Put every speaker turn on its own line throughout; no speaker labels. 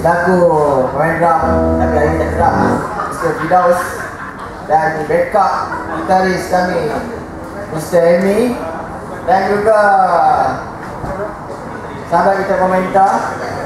selaku pemain drum tapi hari tak drum Mr. Fidaus dan backup gitaris kami Mr. Amy dan juga sahabat kita pemerintah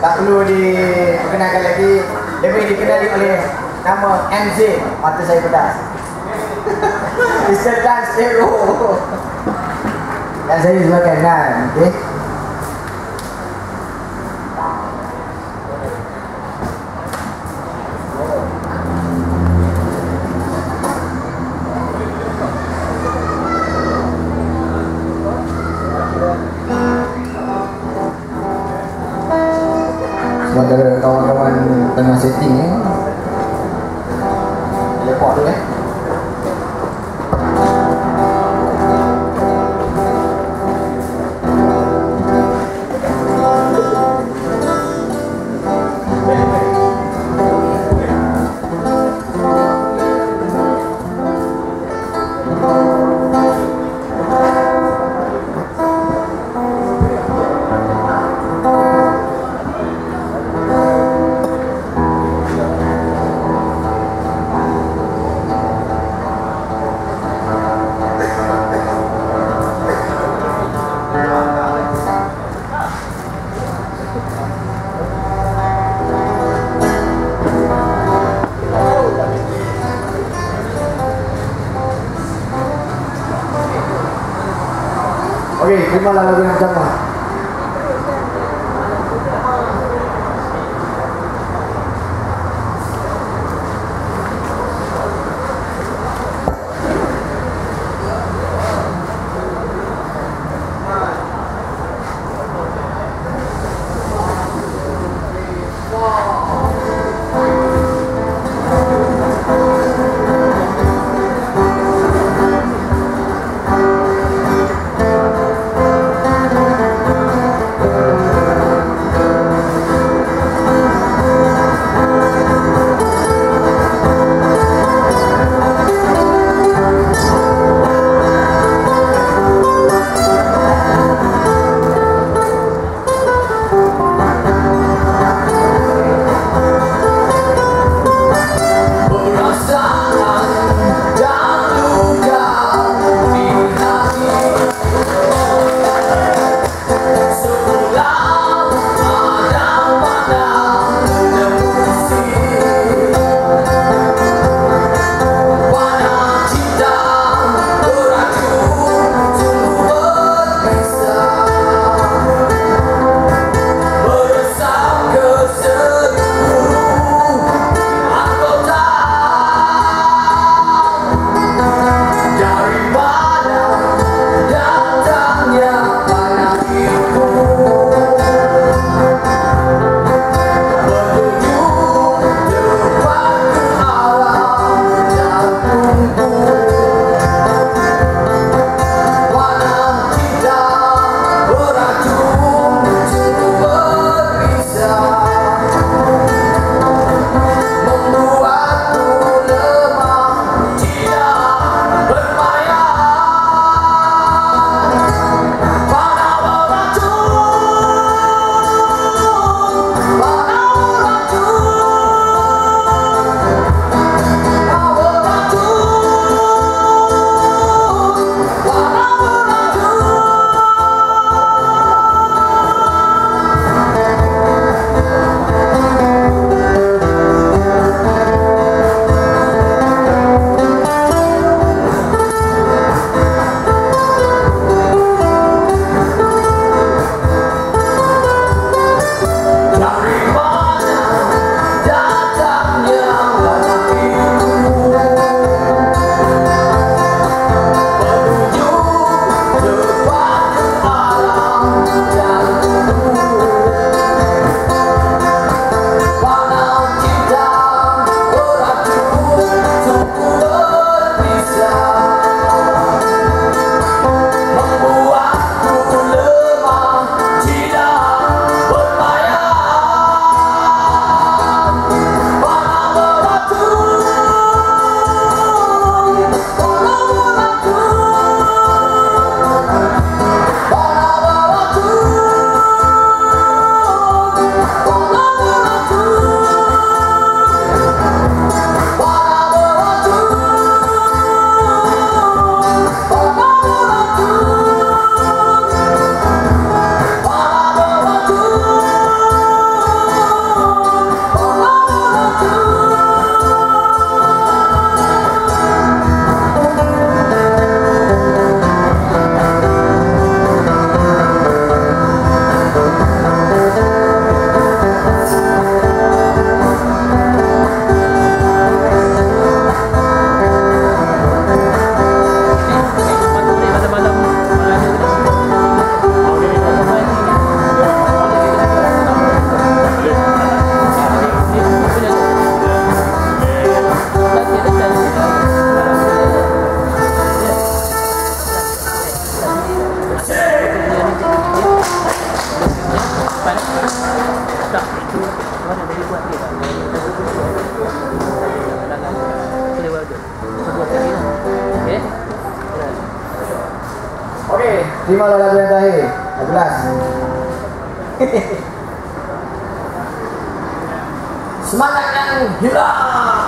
tak perlu diperkenalkan lagi lebih dikenali oleh nama MZ mata saya pedas Mr. Dan Stereo dan saya sebagai kanan okay? Sementara kawan-kawan tengah setting eh. Teleport tu eh. Okey, terimalah lagu yang pertama.
Semangat yang hilang.